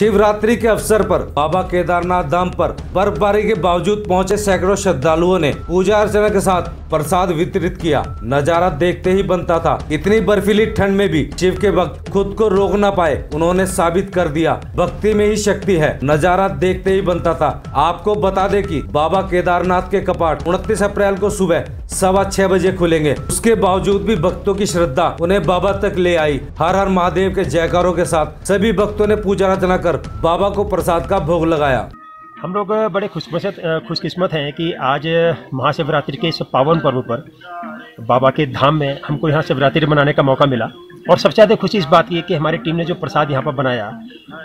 शिवरात्रि के अवसर पर बाबा केदारनाथ धाम पर बर्फबारी के बावजूद पहुँचे सैकड़ों श्रद्धालुओं ने पूजा अर्चना के साथ प्रसाद वितरित किया। नज़ारा देखते ही बनता था। इतनी बर्फीली ठंड में भी शिव के भक्त खुद को रोक ना पाए। उन्होंने साबित कर दिया, भक्ति में ही शक्ति है। नज़ारा देखते ही बनता था। आपको बता दे कि बाबा केदारनाथ के कपाट उनतीस अप्रैल को सुबह सवा छह बजे खुलेंगे। उसके बावजूद भी भक्तों की श्रद्धा उन्हें बाबा तक ले आई। हर हर महादेव के जयकारों के साथ सभी भक्तों ने पूजा अर्चना कर बाबा को प्रसाद का भोग लगाया। हम लोग बड़े खुशकिस्मत खुशकिस्मत हैं कि आज महाशिवरात्रि के इस पावन पर्व पर बाबा के धाम में हमको यहाँ शिवरात्रि मनाने का मौका मिला। और सबसे ज़्यादा खुशी इस बात की है कि हमारी टीम ने जो प्रसाद यहाँ पर बनाया,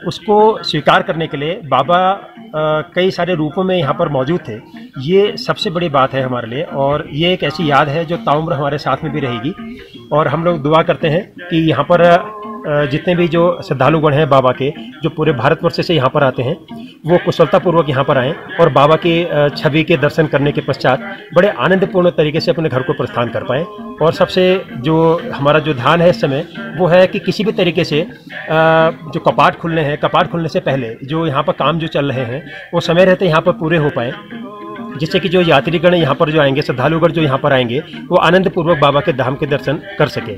उसको स्वीकार करने के लिए बाबा कई सारे रूपों में यहाँ पर मौजूद थे। ये सबसे बड़ी बात है हमारे लिए और ये एक ऐसी याद है जो ताउम्र हमारे साथ में भी रहेगी। और हम लोग दुआ करते हैं कि यहाँ पर जितने भी जो श्रद्धालुगण हैं बाबा के, जो पूरे भारतवर्ष से यहाँ पर आते हैं, वो कुशलतापूर्वक यहाँ पर आएँ और बाबा की छवि के दर्शन करने के पश्चात बड़े आनंदपूर्ण तरीके से अपने घर को प्रस्थान कर पाएँ। और सबसे जो हमारा जो ध्यान है इस समय, वो है कि किसी भी तरीके से जो कपाट खुलने हैं, कपाट खुलने से पहले जो यहाँ पर काम जो चल रहे हैं, वो समय रहते यहाँ पर पूरे हो पाए। जिससे कि जो यात्रीगण यहाँ पर जो आएँगे, श्रद्धालुगण जो यहाँ पर आएँगे, वो आनंदपूर्वक बाबा के धाम के दर्शन कर सके।